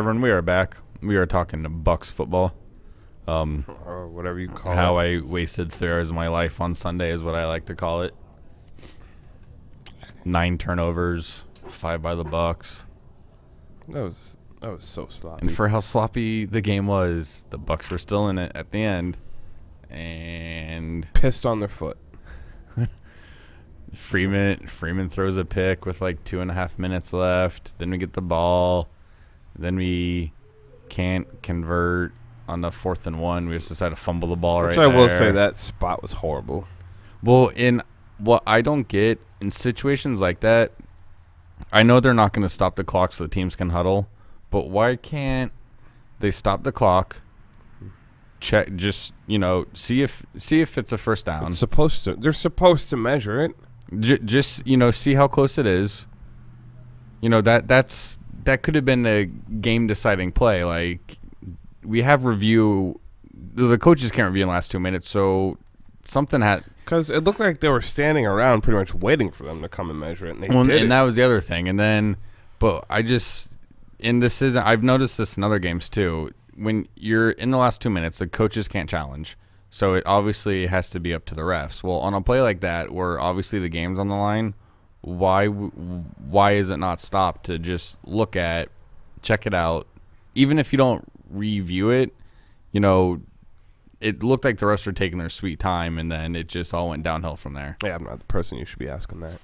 Everyone, we are back. We are talking to Bucs football. Um, or whatever you call how it. I wasted three hours of my life on Sunday is what I like to call it. Nine turnovers, five by the Bucs, That was that was so sloppy. and for how sloppy the game was, the Bucs were still in it at the end. And pissed on their foot. Freeman Freeman throws a pick with like two and a half minutes left. Then we get the ball. Then we can't convert on the fourth and one. We just decide to fumble the ball Which right I will say that spot was horrible. Well, in what I don't get in situations like that, I know they're not going to stop the clock so the teams can huddle, but why can't they stop the clock? Check, just you know, see if see if it's a first down. It's supposed to. They're supposed to measure it. J- just you know, see how close it is. You know that that's that could have been a game deciding play. Like we have review, the coaches can't review in the last two minutes, so something had Because it looked like they were standing around pretty much waiting for them to come and measure it. And they Well, did and it. that was the other thing. And then, but I just in this season, I've noticed this in other games too. When you're in the last two minutes, the coaches can't challenge, so it obviously has to be up to the refs. Well, on a play like that, where obviously the game's on the line, why why is it not stopped to just look at, check it out, even if you don't review it, you know. It looked like the rest were taking their sweet time, and then it just all went downhill from there. yeah, I'm not the person you should be asking that.